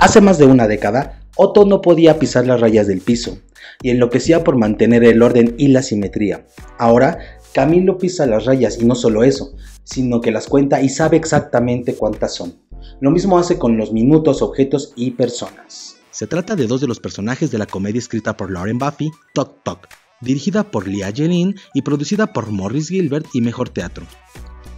Hace más de una década, Otto no podía pisar las rayas del piso y enloquecía por mantener el orden y la simetría. Ahora, Camilo pisa las rayas y no solo eso, sino que las cuenta y sabe exactamente cuántas son. Lo mismo hace con los minutos, objetos y personas. Se trata de dos de los personajes de la comedia escrita por Lauren Buffy, Tok Tok, dirigida por Leah Jelin y producida por Morris Gilbert y Mejor Teatro.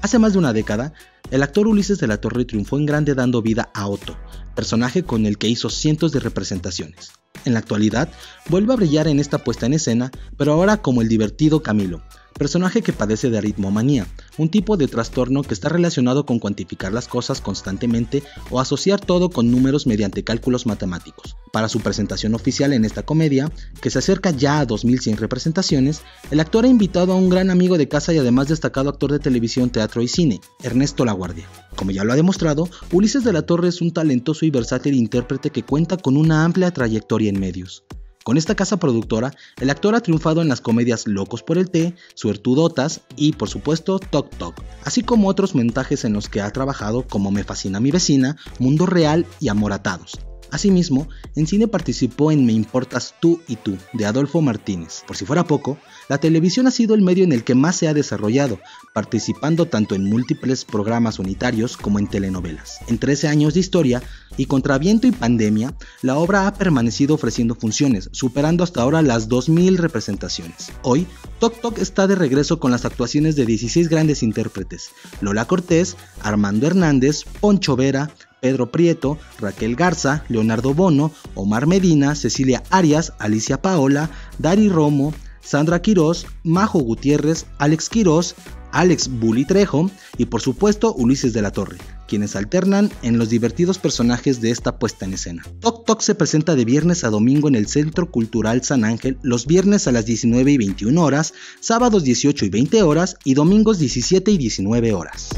Hace más de una década, el actor Ulises de la Torre triunfó en grande dando vida a Otto, personaje con el que hizo cientos de representaciones. En la actualidad, vuelve a brillar en esta puesta en escena, pero ahora como el divertido Camilo, personaje que padece de aritmomanía, un tipo de trastorno que está relacionado con cuantificar las cosas constantemente o asociar todo con números mediante cálculos matemáticos. Para su presentación oficial en esta comedia, que se acerca ya a 2100 representaciones, el actor ha invitado a un gran amigo de casa y además destacado actor de televisión, teatro y cine, Ernesto Laguardia. Como ya lo ha demostrado, Ulises de la Torre es un talentoso y versátil intérprete que cuenta con una amplia trayectoria en medios. Con esta casa productora, el actor ha triunfado en las comedias Locos por el Té, Suertudotas y, por supuesto, Tok Tok, así como otros montajes en los que ha trabajado como Me Fascina Mi Vecina, Mundo Real y Amoratados. Asimismo, en cine participó en Me Importas Tú y Tú, de Adolfo Martínez. Por si fuera poco, la televisión ha sido el medio en el que más se ha desarrollado, participando tanto en múltiples programas unitarios como en telenovelas. En 13 años de historia, y contra viento y pandemia, la obra ha permanecido ofreciendo funciones, superando hasta ahora las 2.000 representaciones. Hoy, Tok Tok está de regreso con las actuaciones de 16 grandes intérpretes, Lola Cortés, Armando Hernández, Poncho Vera, Pedro Prieto, Raquel Garza, Leonardo Bono, Omar Medina, Cecilia Arias, Alicia Paola, Dari Romo, Sandra Quirós, Majo Gutiérrez, Alex Quirós, Alex Bully Trejo y por supuesto Ulises de la Torre, quienes alternan en los divertidos personajes de esta puesta en escena. Tok Tok se presenta de viernes a domingo en el Centro Cultural San Ángel, los viernes a las 19 y 21 horas, sábados 18 y 20 horas y domingos 17 y 19 horas.